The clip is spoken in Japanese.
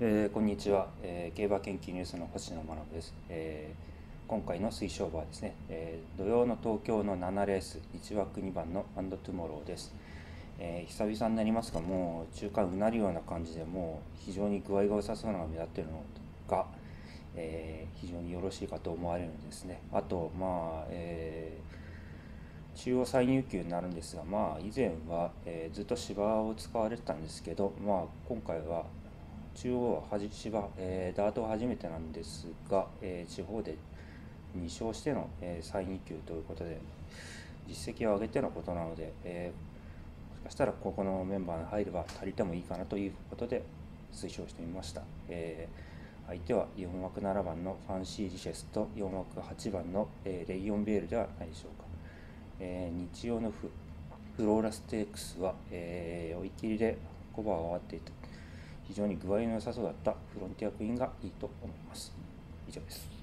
えー、こんにちは、えー、競馬研究ニュースの星野学です、えー、今回の推奨馬はですね、え土曜の東京の7レース1枠2番のアンドトゥモローです、え久々になりますがもう中間うなるような感じでもう非常に具合が良さそうなのが目立っているのが、え非常によろしいかと思われるんですね。あとまあ、え中央再入厩になるんですが、まあ、以前は、えー、ずっと芝を使われてたんですけど、まあ、今回は中央は芝、えー、ダートは初めてなんですが、えー、地方で2勝しての、えー、再2級ということで実績を上げてのことなので、えー、もしかしたらここのメンバーに入れば足りてもいいかなということで推奨してみました、えー、相手は4枠7番のファンシー・リシェスと4枠8番の、えー、レイオン・ベールではないでしょうか、えー、日曜のフフローラステークスは、えー、追い切りでコバーが終わっていた。非常に具合の良さそうだったフロンティアクイーンがいいと思います。以上です。